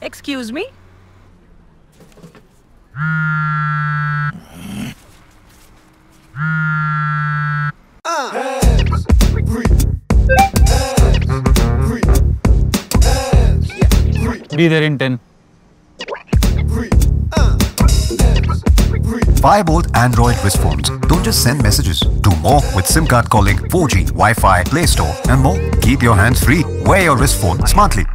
Excuse me? Be there in 10. Fireboltt Android wristphones. Don't just send messages. Do more with SIM card calling, 4G, Wi-Fi, Play Store, and more. Keep your hands free. Wear your wrist phone smartly.